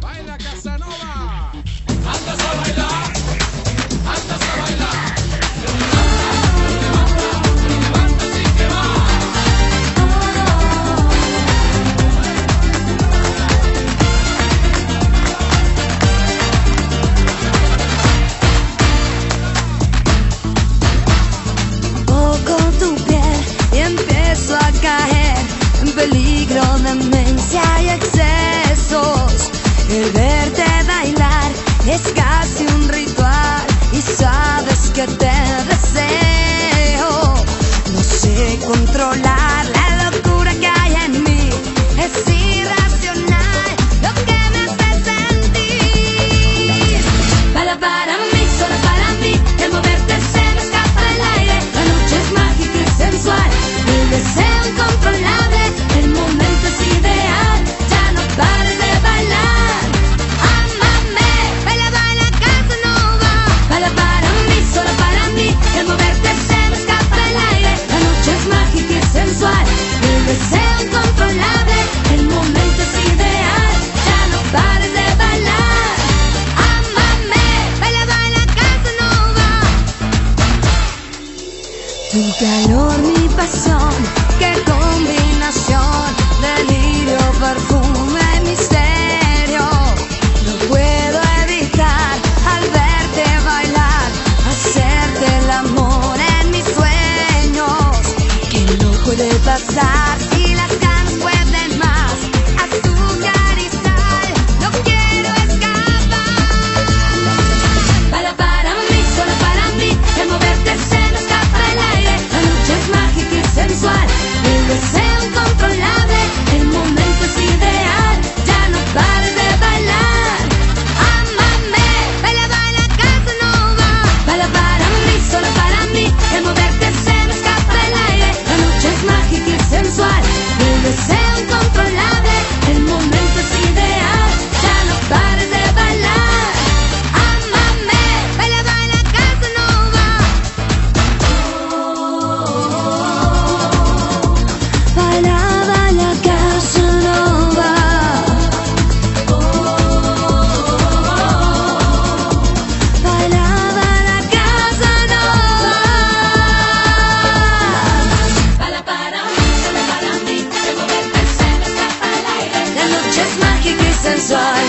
Baila Casanova. Anda a bailar. casi un ritual y sabes que te deseo. No sé controlar. Tu calor, mi pasión, qué combinación, delirio, perfume. time.